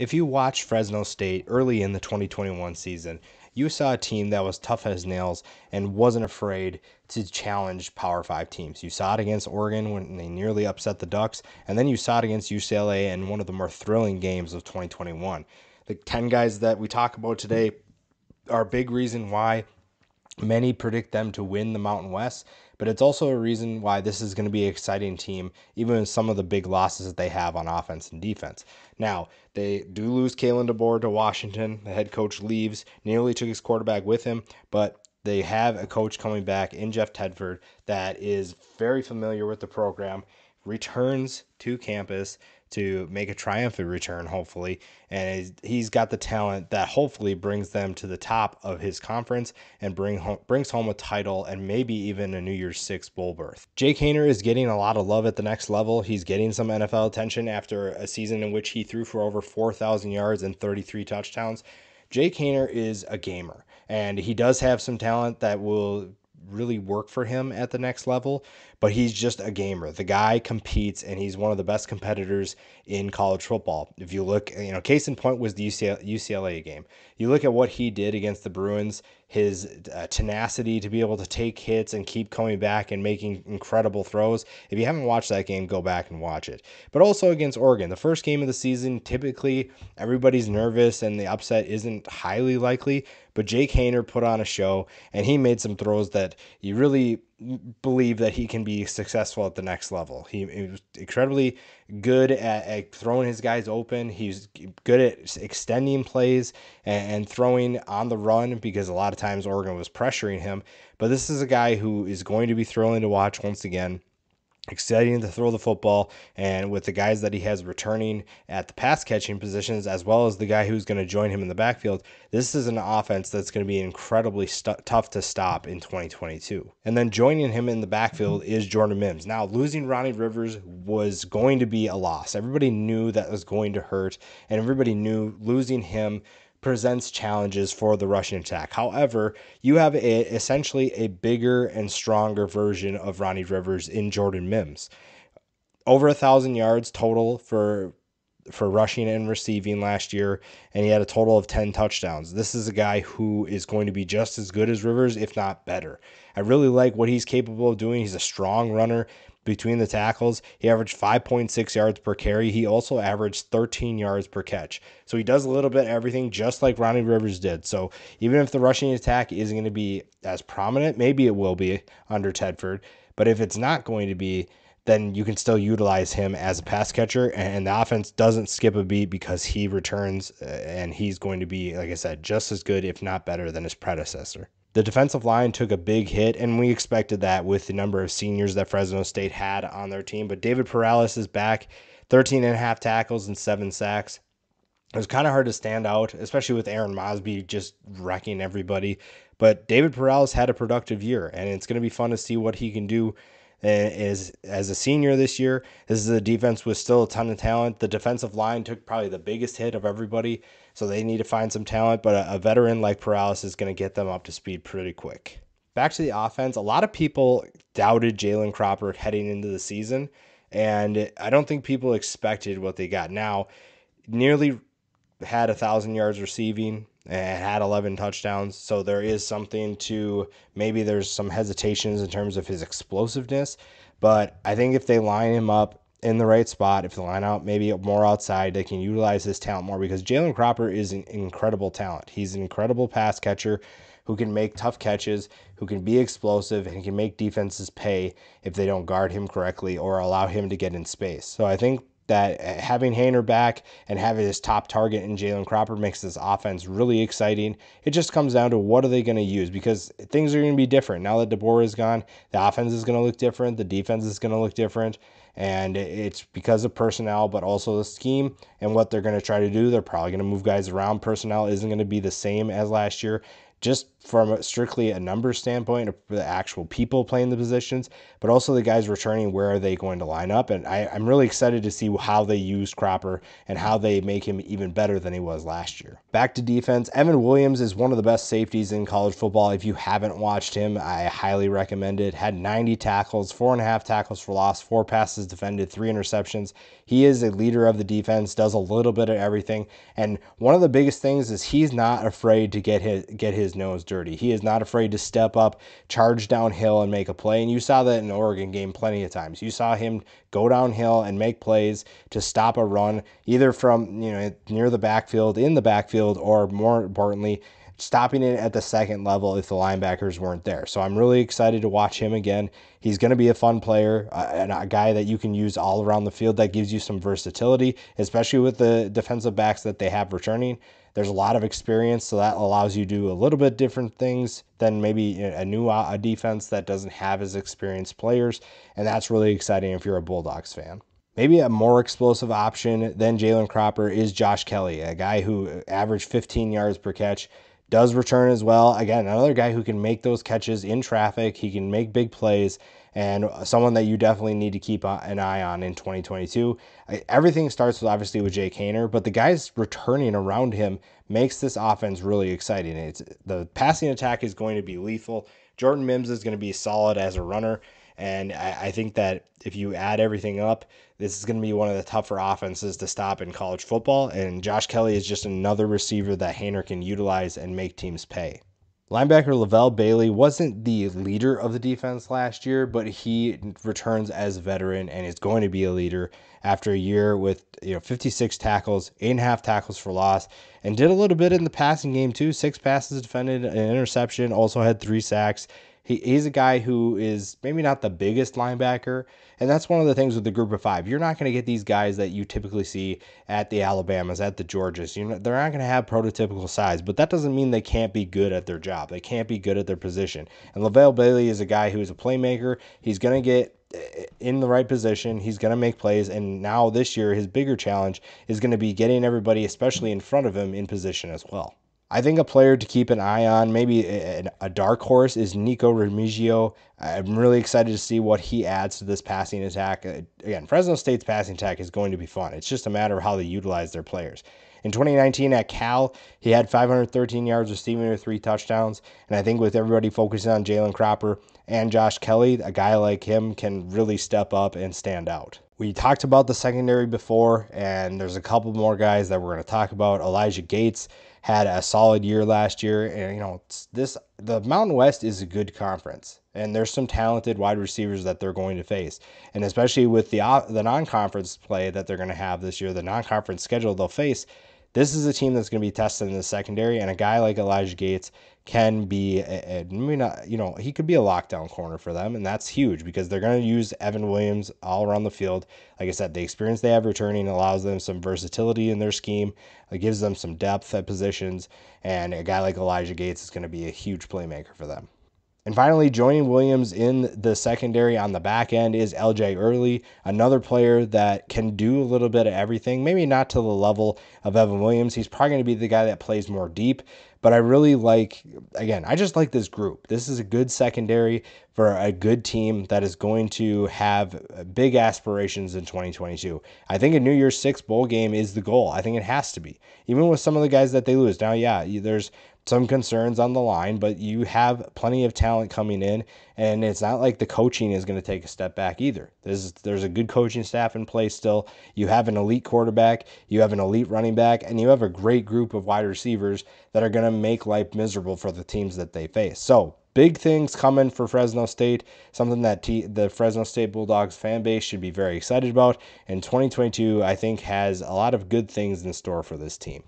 If you watched Fresno State early in the 2021 season, you saw a team that was tough as nails and wasn't afraid to challenge Power 5 teams. You saw it against Oregon when they nearly upset the Ducks, and then you saw it against UCLA in one of the more thrilling games of 2021. The 10 guys that we talk about today are a big reason why many predict them to win the Mountain West but it's also a reason why this is going to be an exciting team, even with some of the big losses that they have on offense and defense. Now, they do lose Kalen DeBoer to Washington. The head coach leaves, nearly took his quarterback with him, but they have a coach coming back in Jeff Tedford that is very familiar with the program, returns to campus to make a triumphant return, hopefully. And he's got the talent that hopefully brings them to the top of his conference and bring home, brings home a title and maybe even a New Year's Six bowl berth. Jake Haener is getting a lot of love at the next level. He's getting some NFL attention after a season in which he threw for over 4,000 yards and 33 touchdowns. Jake Haener is a gamer, and he does have some talent that will really work for him at the next level, but he's just a gamer. The guy competes and he's one of the best competitors in college football. If you look, you know, case in point was the UCLA game. You look at what he did against the Bruins, his uh, tenacity to be able to take hits and keep coming back and making incredible throws. If you haven't watched that game, go back and watch it. But also against Oregon, the first game of the season, typically everybody's nervous and the upset isn't highly likely. But Jake Haener put on a show and he made some throws that you really believe that he can be successful at the next level. He, he was incredibly good at, at, throwing his guys open. He's good at extending plays and, and, throwing on the run because a lot of times Oregon was pressuring him. But this is a guy who is going to be thrilling to watch once again exciting to throw the football and with the guys that he has returning at the pass catching positions as well as the guy who's going to join him in the backfield this is an offense that's going to be incredibly st- tough to stop in 2022 and then joining him in the backfield is jordan mims. Now losing ronnie rivers was going to be a loss. Everybody knew that was going to hurt and everybody knew losing him presents challenges for the rushing attack. However, you have a, essentially a bigger and stronger version of Ronnie Rivers in Jordan Mims. Over a thousand yards total for for rushing and receiving last year, and he had a total of 10 touchdowns. This is a guy who is going to be just as good as Rivers, if not better. I really like what he's capable of doing. He's a strong runner between the tackles. He averaged 5.6 yards per carry. He also averaged 13 yards per catch. So he does a little bit everything just like Ronnie Rivers did. So even if the rushing attack isn't going to be as prominent, maybe it will be under Tedford. But if it's not going to be, then you can still utilize him as a pass catcher. And the offense doesn't skip a beat because he returns uh, and he's going to be, like I said, just as good, if not better, than his predecessor. The defensive line took a big hit, and we expected that with the number of seniors that Fresno State had on their team. But David Perales is back, 13 and a half tackles and seven sacks. It was kind of hard to stand out, especially with Arron Mosby just wrecking everybody. But David Perales had a productive year, and it's going to be fun to see what he can do Eh, as as a senior this year. This is a defense with still a ton of talent. The defensive line took probably the biggest hit of everybody. So they need to find some talent, but a, a veteran like Perales is going to get them up to speed pretty quick. Back to the offense, a lot of people doubted Jalen Cropper heading into the season, and I don't think people expected what they got. Now, nearly had a thousand yards receiving and had 11 touchdowns. So there is something to maybe there's some hesitations in terms of his explosiveness. But I think if they line him up in the right spot, if they line out maybe more outside, they can utilize his talent more because Jalen Cropper is an incredible talent. He's an incredible pass catcher who can make tough catches, who can be explosive, and can make defenses pay if they don't guard him correctly or allow him to get in space. So I think that eh, having Haener back and having his top target in Jalen Cropper makes this offense really exciting. It just comes down to what are they going to use because things are going to be different. Now that DeBoer is gone, the offense is going to look different, the defense is going to look different. And it's because of personnel, but also the scheme and what they're going to try to do. They're probably going to move guys around. Personnel isn't going to be the same as last year. Just from strictly a number standpoint, the actual people playing the positions, but also the guys returning, where are they going to line up? And I, am really excited to see how they use Cropper and how they make him even better than he was last year. Back to defense, Evan Williams is one of the best safeties in college football. If you haven't watched him, I highly recommend it. Had 90 tackles, four and a half tackles for loss, four passes defended, three interceptions. He is a leader of the defense, does a little bit of everything. And one of the biggest things is he's not afraid to get his get his nose dirty. He is not afraid to step up, charge downhill, and make a play. And you saw that in the Oregon game plenty of times. You saw him go downhill and make plays to stop a run, either from you know near the backfield, in the backfield, or more importantly, stopping it at the second level if the linebackers weren't there. So I'm really excited to watch him again. He's going to be a fun player uh, and a guy that you can use all around the field that gives you some versatility, especially with the defensive backs that they have returning. There's a lot of experience, so that allows you to do a little bit different things than maybe a new uh, a defense that doesn't have as experienced players, and that's really exciting if you're a Bulldogs fan. Maybe a more explosive option than Jalen Cropper is Josh Kelly, a guy who averaged 15 yards per catch does return as well. Again, another guy who can make those catches in traffic. He can make big plays and someone that you definitely need to keep an eye on in 2022. Everything starts with obviously with Jake Haener, but the guys returning around him makes this offense really exciting. It's the passing attack is going to be lethal. Jordan Mims is going to be solid as a runner. And I, I think that if you add everything up, this is going to be one of the tougher offenses to stop in college football. And Josh Kelly is just another receiver that Haener can utilize and make teams pay. Linebacker Levelle Bailey wasn't the leader of the defense last year, but he returns as a veteran and is going to be a leader after a year with you know 56 tackles, eight and a half tackles for loss, and did a little bit in the passing game too. Six passes defended, an interception, also had three sacks he, he's a guy who is maybe not the biggest linebacker. And that's one of the things with the group of five. You're not going to get these guys that you typically see at the Alabamas, at the Georgias. You know, they're not going to have prototypical size, but that doesn't mean they can't be good at their job. They can't be good at their position. And Levelle Bailey is a guy who is a playmaker. He's going to get eh, in the right position. He's going to make plays. And now this year, his bigger challenge is going to be getting everybody, especially in front of him, in position as well. I think a player to keep an eye on, maybe a, dark horse, is Nico Remigio. I'm really excited to see what he adds to this passing attack. Uh, again, Fresno State's passing attack is going to be fun. It's just a matter of how they utilize their players. In 2019 at Cal, he had 513 yards receiving or three touchdowns. And I think with everybody focusing on Jalen Cropper and Josh Kelly, a guy like him can really step up and stand out. We talked about the secondary before, and there's a couple more guys that we're going to talk about. Elijah Gates had a solid year last year, and you know this the Mountain West is a good conference, and there's some talented wide receivers that they're going to face, and especially with the the non-conference play that they're going to have this year, the non-conference schedule they'll face. This is a team that's going to be tested in the secondary, and a guy like Elijah Gates can be, a, a, maybe not, you know, he could be a lockdown corner for them, and that's huge because they're going to use Evan Williams all around the field. Like I said, the experience they have returning allows them some versatility in their scheme. It gives them some depth at positions, and a guy like Elijah Gates is going to be a huge playmaker for them. And finally, joining Williams in the secondary on the back end is LJ Early, another player that can do a little bit of everything. Maybe not to the level of Evan Williams. He's probably going to be the guy that plays more deep, but I really like, again, I just like this group. This is a good secondary for a good team that is going to have big aspirations in 2022. I think a New Year's Six bowl game is the goal. I think it has to be, even with some of the guys that they lose. Now, yeah, there's some concerns on the line, but you have plenty of talent coming in, and it's not like the coaching is going to take a step back either. There's there's a good coaching staff in place still. You have an elite quarterback, you have an elite running back, and you have a great group of wide receivers that are going to make life miserable for the teams that they face. So big things coming for Fresno State, something that T- the Fresno State Bulldogs fan base should be very excited about. And 2022, I think, has a lot of good things in store for this team.